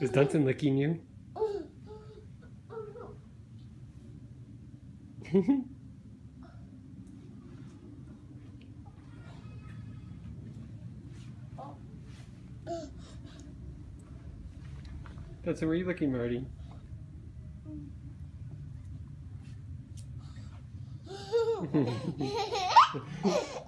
Is Dunson licking you? Dunson, where are you looking, Marty?